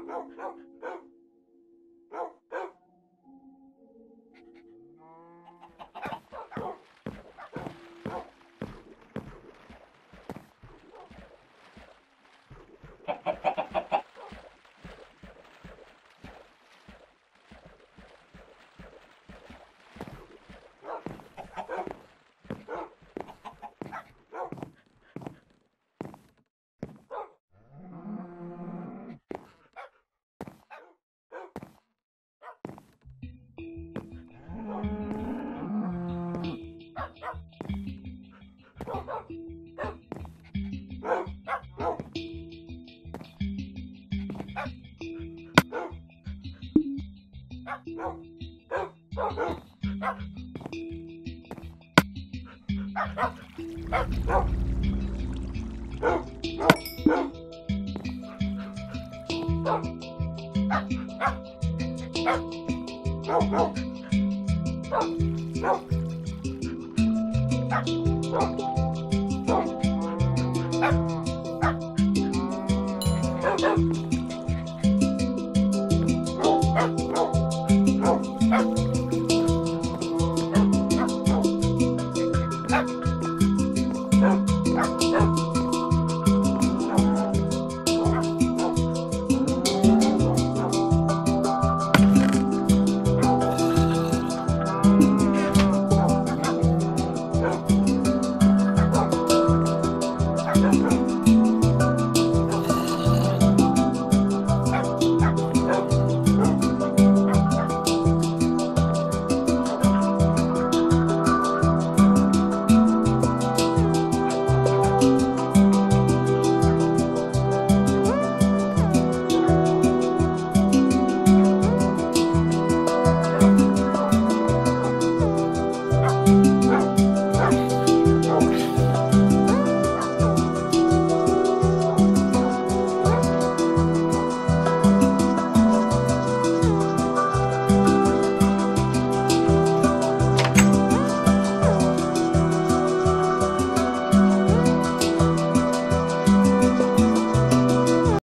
no, no, no. Thank